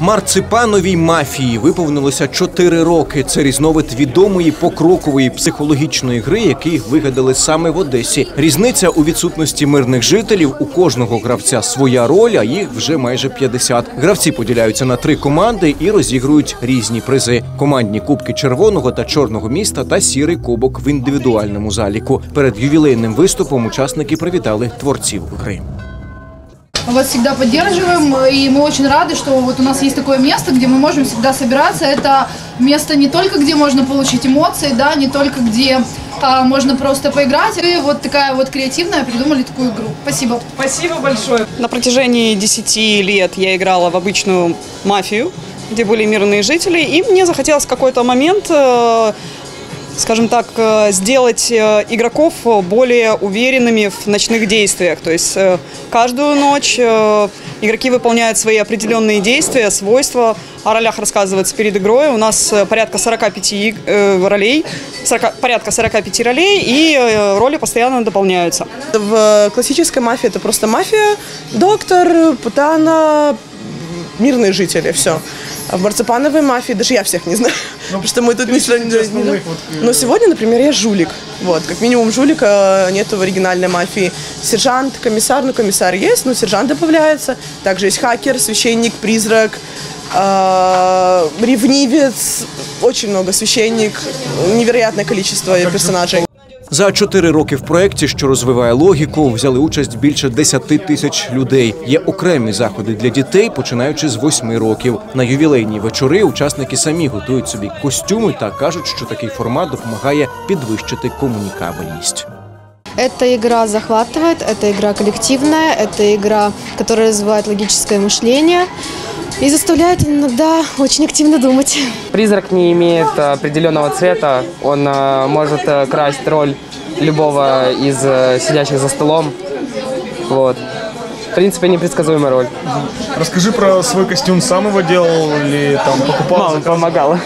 Марципановій мафії виповнилося 4 роки. Це різновид відомої покрокової психологічної гри, який вигадали саме в Одесі. Різниця у відсутності мирних жителів. У кожного гравця своя роль, а їх вже майже 50. Гравці поділяються на три команди і розігрують різні призи: командні кубки червоного та чорного міста та сірий кубок в індивідуальному заліку. Перед ювілейним виступом учасники привітали творців гри. Мы вас всегда поддерживаем, и мы очень рады, что вот у нас есть такое место, где мы можем всегда собираться. Это место не только, где можно получить эмоции, да, не только где а, можно просто поиграть. И вот такая вот креативная придумали такую игру. Спасибо. Спасибо большое. На протяжении 10 лет я играла в обычную мафию, где были мирные жители, и мне захотелось в какой-то момент, э, скажем так, э, сделать э, игроков более уверенными в ночных действиях. То есть э, каждую ночь э, игроки выполняют свои определенные действия, свойства, о ролях рассказывается перед игрой. У нас э, порядка 45 иг- э, ролей, 40 порядка 45 ролей, и э, роли постоянно дополняются. В классической мафии это просто мафия, доктор, путана, мирные жители, все. А в марципановой мафии даже я всех не знаю, потому что мы тут не... не- Но сегодня, например, я жулик. Вот, как минимум жулика нету в оригинальной мафии. Сержант, комиссар, ну комиссар есть, но сержант добавляется. Также есть хакер, священник, призрак, а, ревнивец, очень много священник, невероятное количество персонажей. За чотири роки в проєкті, що розвиває логіку, взяли участь більше 10 тисяч людей. Є окремі заходи для дітей, починаючи з восьми років. На ювілейні вечори учасники самі готують собі костюми та кажуть, що такий формат допомагає підвищити комунікабельність. Эта игра захватывает, это игра коллективная, это игра, которая развивает логическое мышление и заставляет иногда очень активно думать. Призрак не имеет э, определенного цвета, он э, может э, красть роль любого из сидящих за столом. Вот. В принципе, непредсказуемая роль. Расскажи про свой костюм. Сам его делал или там покупал? Мама заказывал? помогала.